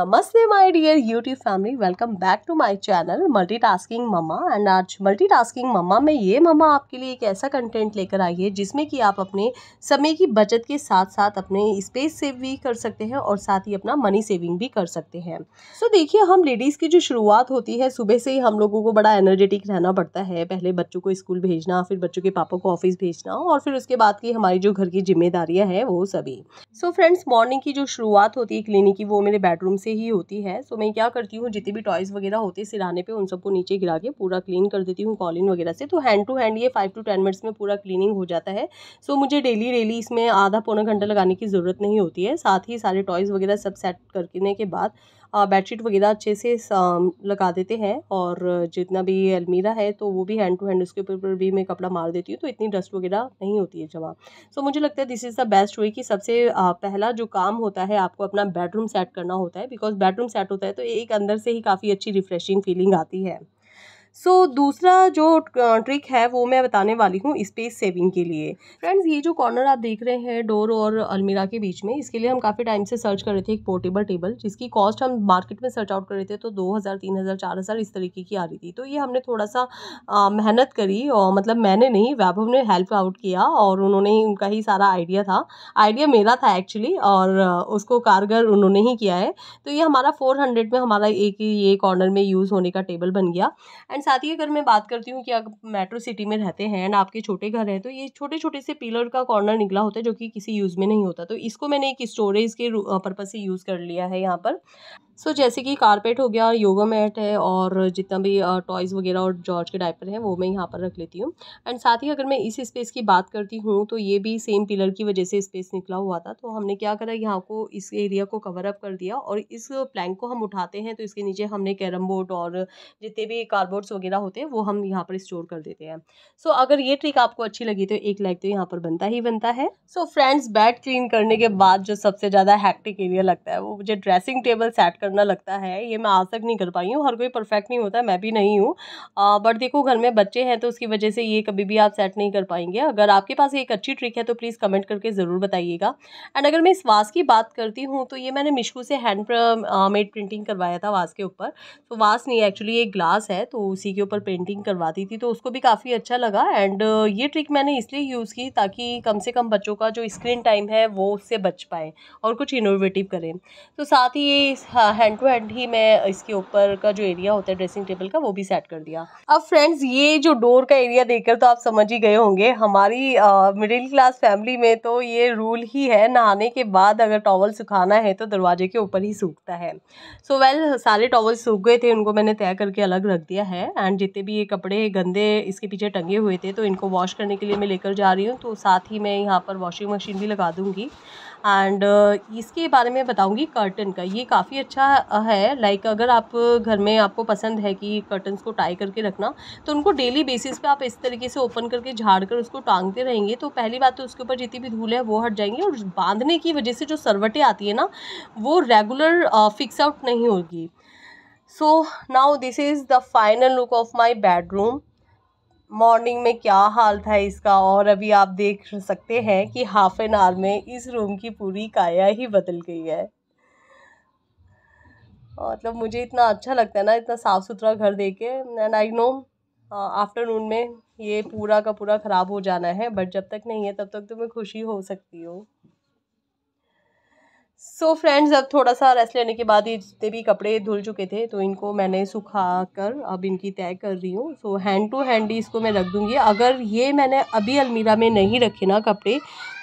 नमस्ते my dear YouTube family welcome back to my channel multitasking mama and आज multitasking मम्मा में ये मम्मा आपके लिए एक ऐसा कंटेंट लेकर आई है जिसमें कि आप अपने समय की बचत के साथ साथ अपने स्पेस सेव भी कर सकते हैं और साथ ही अपना मनी सेविंग भी कर सकते हैं। सो so, देखिए हम लेडीज़ की जो शुरुआत होती है सुबह से ही हम लोगों को बड़ा एनर्जेटिक रहना पड़ता है। पहले बच्चों को स्कूल भेजना फिर बच्चों के पापा को ऑफ़िस भेजना और फिर उसके बाद की हमारी जो घर की जिम्मेदारियाँ हैं वो सभी। सो फ्रेंड्स मॉर्निंग की जो शुरुआत होती है क्लिनिक की वो मेरे बेडरूम से ही होती है। सो मैं क्या करती हूँ, जितने भी टॉयज़ वगैरह होते हैं, सिराने पे उन सबको नीचे गिरा के पूरा क्लीन कर देती हूँ कॉलिन वगैरह से। तो हैंड टू हैंड ये फाइव टू टेन मिनट्स में पूरा क्लीनिंग हो जाता है। सो मुझे डेली डेली इसमें आधा पौना घंटा लगाने की ज़रूरत नहीं होती है। साथ ही सारे टॉयज़ वगैरह सब सेट करने के बाद बेडशीट वगैरह अच्छे से लगा देते हैं और जितना भी अलमीरा है तो वो भी हैंड टू हैंड उसके ऊपर भी मैं कपड़ा मार देती हूँ तो इतनी डस्ट वगैरह नहीं होती है जमा। सो मुझे लगता है this is the best way कि सबसे पहला जो काम होता है आपको अपना बेडरूम सेट करना होता है बिकॉज़ बेडरूम सेट होता है तो एक अंदर से ही काफ़ी अच्छी रिफ्रेशिंग फीलिंग आती है। सो so, दूसरा जो ट्रिक है वो मैं बताने वाली हूँ स्पेस सेविंग के लिए। फ्रेंड्स ये जो कॉर्नर आप देख रहे हैं डोर और अलमीरा के बीच में इसके लिए हम काफ़ी टाइम से सर्च कर रहे थे एक पोर्टेबल टेबल जिसकी कॉस्ट हम मार्केट में सर्च आउट कर रहे थे तो दो हज़ार तीन हज़ार चार हज़ार इस तरीके की आ रही थी। तो ये हमने थोड़ा सा मेहनत करी और मतलब मैंने नहीं वैभव ने हेल्प आउट किया और उन्होंने उनका ही सारा आइडिया था। आइडिया मेरा था एक्चुअली और उसको कारगर उन्होंने ही किया है। तो ये हमारा फोर हंड्रेड में हमारा एक ये कॉर्नर में यूज़ होने का टेबल बन गया। एंड एंड साथ ही, अगर मैं बात करती हूँ कि अगर मेट्रो सिटी में रहते हैं एंड आपके छोटे घर हैं तो ये छोटे छोटे से पिलर का कॉर्नर निकला होता है जो कि किसी यूज़ में नहीं होता। तो इसको मैंने एक स्टोरेज के पर्पज़ से यूज़ कर लिया है यहाँ पर। सो जैसे कि कारपेट हो गया योगा मैट है और जितना भी टॉयज़ वगैरह और जॉर्ज के डायपर हैं वो मैं यहाँ पर रख लेती हूँ। एंड साथ ही अगर मैं इस स्पेस की बात करती हूँ तो ये भी सेम पिलर की वजह से स्पेस निकला हुआ था। तो हमने क्या करा यहाँ को इस एरिया को कवर अप कर दिया और इस प्लैंक को हम उठाते हैं तो इसके नीचे हमने कैरम बोर्ड और जितने भी कार्डबोर्ड्स वगैरह होते हैं वो हम यहाँ पर स्टोर कर देते हैं। सो so, अगर ये ट्रिक आपको अच्छी लगी तो एक लाइक तो यहाँ पर बनता ही बनता है। सो फ्रेंड्स बेड क्लीन करने के बाद जो सबसे ज़्यादा हैक्टिक एरिया लगता है वो मुझे ड्रेसिंग टेबल सेट करना लगता है, ये मैं आज तक नहीं कर पाई हूँ, हर कोई परफेक्ट नहीं होता, मैं भी नहीं हूँ। बट देखो, घर में बच्चे हैं तो उसकी वजह से ये कभी भी आप सेट नहीं कर पाएँगे। अगर आपके पास एक अच्छी ट्रिक है तो प्लीज़ कमेंट करके ज़रूर बताइएगा। एंड अगर मैं इस वास की बात करती हूँ तो ये मैंने मिशू से हैंड मेड प्रिंटिंग करवाया था वास के ऊपर। तो वास नहीं एक्चुअली एक ग्लास है तो उसी के ऊपर पेंटिंग करवाती थी तो उसको भी काफ़ी अच्छा लगा। एंड ये ट्रिक मैंने इसलिए यूज़ की ताकि कम से कम बच्चों का जो स्क्रीन टाइम है, वो उससे बच पाए और कुछ इनोवेटिव करें। तो साथ ही ये हैंड टू हैंड ही मैं इसके ऊपर का जो एरिया होता है ड्रेसिंग टेबल का वो भी सेट कर दिया। अब फ्रेंड्स ये जो डोर का एरिया देखकर तो आप समझ ही गए होंगे हमारी मिडिल क्लास फैमिली में तो ये रूल ही है नहाने के बाद अगर टॉवल सुखाना है तो दरवाजे के ऊपर ही सूखता है। सो so, वेल well, सारे टॉवल सूख गए थे उनको मैंने तय करके अलग रख दिया है एंड जितने भी ये कपड़े गंदे इसके पीछे टंगे हुए थे तो इनको वॉश करने के लिए मैं लेकर जा रही हूँ तो साथ ही मैं यहाँ पर वॉशिंग मशीन भी लगा दूँगी। एंड uh, इसके बारे में बताऊँगी कर्टन का। ये काफ़ी अच्छा है। लाइक अगर आप घर में आपको पसंद है कि कर्टन्स को टाई करके रखना तो उनको डेली बेसिस पे आप इस तरीके से ओपन करके झाड़ कर उसको टांगते रहेंगे तो पहली बात तो उसके ऊपर जितनी भी धूल है वो हट जाएँगी और बांधने की वजह से जो सरवटें आती है ना वो रेगुलर फिक्स आउट नहीं होगी। So now this is the final look of my bedroom morning में क्या हाल था इसका? और अभी आप देख सकते हैं कि हाफ़ एन आवर में इस रूम की पूरी काया ही बदल गई है। मतलब मुझे इतना अच्छा लगता है ना, इतना साफ़ सुथरा घर दे के। एंड आई नो आफ्टरनून में ये पूरा का पूरा ख़राब हो जाना है बट जब तक नहीं है, तब तक तो मैं खुशी हो सकती हूँ। सो so फ्रेंड्स अब थोड़ा सा रेस्ट लेने के बाद ये जितने भी कपड़े धुल चुके थे तो इनको मैंने सुखा कर अब इनकी तय कर रही हूँ। सो हैंड टू हैंड ही इसको मैं रख दूँगी। अगर ये मैंने अभी अलमीरा में नहीं रखे ना कपड़े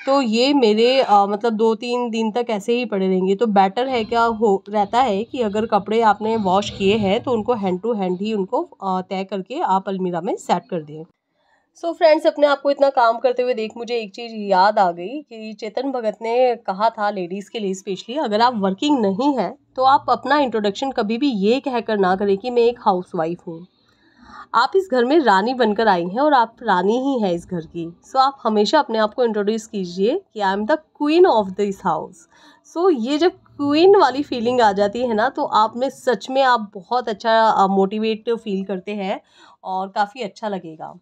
तो ये मेरे आ, मतलब दो तीन दिन तक ऐसे ही पड़े रहेंगे। तो बेटर है क्या? हो रहता है कि अगर कपड़े आपने वॉश किए हैं तो उनको हैंड टू हैंड ही उनको तय करके आप अलमीरा में सेट कर दें। सो so फ्रेंड्स अपने आप को इतना काम करते हुए देख मुझे एक चीज़ याद आ गई कि चेतन भगत ने कहा था लेडीज़ के लिए स्पेशली अगर आप वर्किंग नहीं हैं तो आप अपना इंट्रोडक्शन कभी भी ये कहकर ना करें कि मैं एक हाउस वाइफ हूँ। आप इस घर में रानी बनकर आई हैं और आप रानी ही हैं इस घर की। सो so, आप हमेशा अपने आप को इंट्रोड्यूस कीजिए कि I am the queen of this house so ये जब क्वीन वाली फीलिंग आ जाती है ना तो आप में सच में आप बहुत अच्छा मोटिवेट फील करते हैं और काफ़ी अच्छा लगेगा।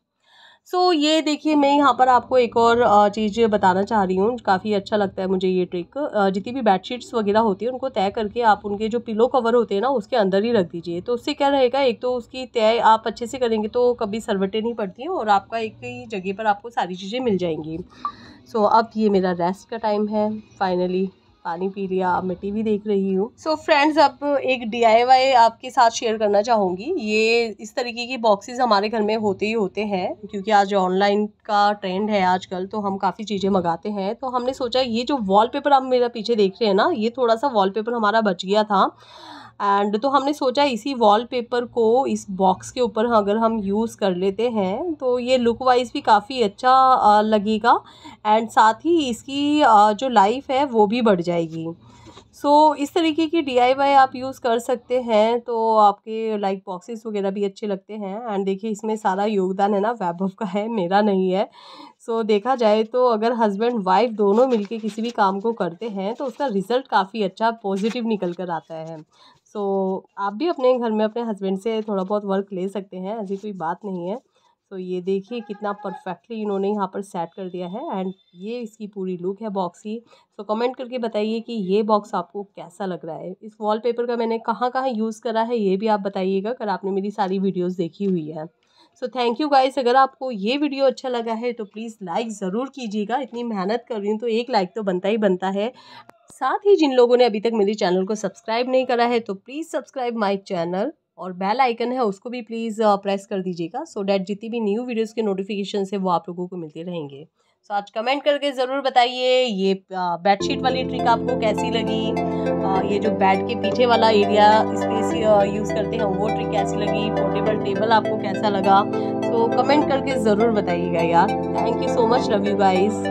सो so, ये देखिए मैं यहाँ पर आपको एक और चीज़ बताना चाह रही हूँ। काफ़ी अच्छा लगता है मुझे ये ट्रिक जितनी भी बेडशीट्स वगैरह होती है उनको तय करके आप उनके जो पिलो कवर होते हैं ना उसके अंदर ही रख दीजिए। तो उससे क्या रहेगा एक तो उसकी तय आप अच्छे से करेंगे तो कभी सरवटें नहीं पड़ती हैं और आपका एक ही जगह पर आपको सारी चीज़ें मिल जाएँगी। सो so, अब ये मेरा रेस्ट का टाइम है फाइनली पानी पी लिया अब मैं टीवी देख रही हूँ। सो फ्रेंड्स अब एक डीआईवाई आपके साथ शेयर करना चाहूँगी। ये इस तरीके की बॉक्सेस हमारे घर में होते ही होते हैं, क्योंकि आज ऑनलाइन का ट्रेंड है आजकल तो हम काफ़ी चीज़ें मंगाते हैं। तो हमने सोचा, ये जो वॉलपेपर आप मेरा पीछे देख रहे हैं ना, ये थोड़ा सा वॉलपेपर हमारा बच गया था। एंड तो हमने सोचा इसी वॉलपेपर को इस बॉक्स के ऊपर अगर हम यूज़ कर लेते हैं तो ये लुक वाइज भी काफ़ी अच्छा लगेगा। एंड साथ ही इसकी जो लाइफ है वो भी बढ़ जाएगी। सो so, इस तरीके की डी आप यूज़ कर सकते हैं तो आपके लाइक बॉक्सेस वगैरह भी अच्छे लगते हैं। एंड देखिए इसमें सारा योगदान है ना वैभव का है मेरा नहीं है। सो so, देखा जाए तो अगर हस्बैंड वाइफ दोनों मिलके किसी भी काम को करते हैं तो उसका रिज़ल्ट काफ़ी अच्छा पॉजिटिव निकल कर आता है। सो so, आप भी अपने घर में अपने हस्बैंड से थोड़ा बहुत वर्क ले सकते हैं ऐसी कोई बात नहीं है। सो so, ये देखिए कितना परफेक्टली इन्होंने यहाँ पर सेट कर दिया है एंड ये इसकी पूरी लुक है बॉक्स की। सो कमेंट करके बताइए कि ये बॉक्स आपको कैसा लग रहा है? इस वॉलपेपर का मैंने कहाँ कहाँ यूज़ करा है ये भी आप बताइएगा अगर आपने मेरी सारी वीडियोज़ देखी हुई है। सो थैंक यू गाइस अगर आपको ये वीडियो अच्छा लगा है तो प्लीज़ लाइक ज़रूर कीजिएगा इतनी मेहनत कर रही हूँ तो एक लाइक तो बनता ही बनता है। साथ ही जिन लोगों ने अभी तक मेरे चैनल को सब्सक्राइब नहीं करा है तो प्लीज़ सब्सक्राइब माई चैनल और बेल आइकन है उसको भी प्लीज़ प्रेस कर दीजिएगा सो डैट जितनी भी न्यू वीडियोस के नोटिफिकेशन है वो आप लोगों को मिलते रहेंगे। सो आज कमेंट करके ज़रूर बताइए ये बेडशीट वाली ट्रिक आपको कैसी लगी? आ, ये जो बेड के पीछे वाला एरिया स्पेस यूज़ करते हैं वो ट्रिक कैसी लगी? पोर्टेबल टेबल आपको कैसा लगा? तो कमेंट करके ज़रूर बताइएगा यार। Thank you so much love you guys